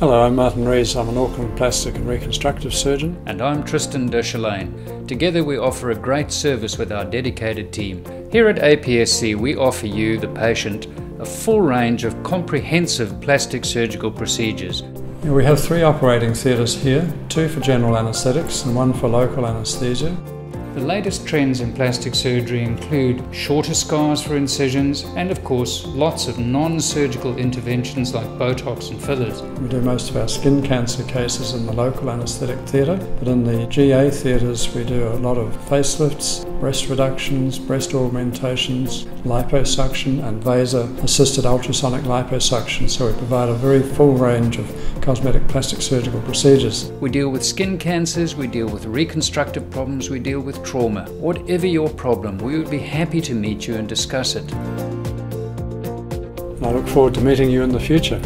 Hello, I'm Martin Rees. I'm an Auckland plastic and reconstructive surgeon. And I'm Tristan de Chalain. Together we offer a great service with our dedicated team. Here at APSC, we offer you, the patient, a full range of comprehensive plastic surgical procedures. We have three operating theatres here two for general anaesthetics and one for local anaesthesia. The latest trends in plastic surgery include shorter scars for incisions and, of course, lots of non surgical interventions like Botox and fillers. We do most of our skin cancer cases in the local anaesthetic theatre, but in the GA theatres, we do a lot of facelifts, breast reductions, breast augmentations, liposuction, and VASER assisted ultrasonic liposuction. So we provide a very full range of cosmetic plastic surgical procedures. We deal with skin cancers, we deal with reconstructive problems, we deal with trauma. Whatever your problem, we would be happy to meet you and discuss it. And I look forward to meeting you in the future.